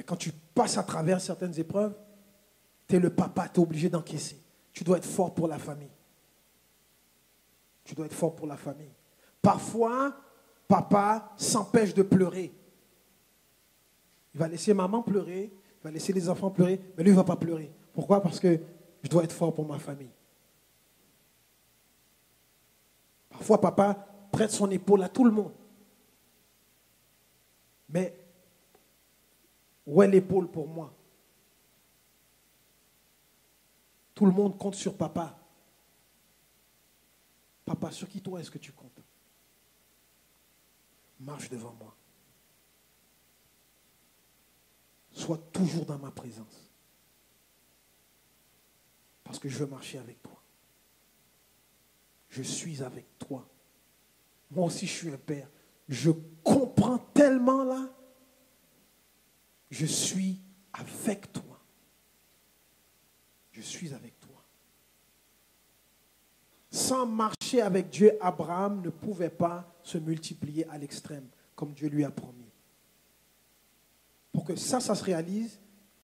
Mais quand tu passes à travers certaines épreuves, tu es le papa, tu es obligé d'encaisser. Tu dois être fort pour la famille. Tu dois être fort pour la famille. Parfois, papa s'empêche de pleurer. Il va laisser maman pleurer, il va laisser les enfants pleurer, mais lui, il ne va pas pleurer. Pourquoi? Parce que je dois être fort pour ma famille. Parfois, papa prête son épaule à tout le monde. Mais où est l'épaule pour moi Tout le monde compte sur papa. Papa, sur qui toi est-ce que tu comptes? Marche devant moi. Sois toujours dans ma présence. Parce que je veux marcher avec toi. Je suis avec toi. Moi aussi, je suis un père. Je comprends tellement là. Je suis avec toi. Je suis avec toi. Sans marcher avec Dieu, Abraham ne pouvait pas se multiplier à l'extrême, comme Dieu lui a promis. Pour que ça, ça se réalise,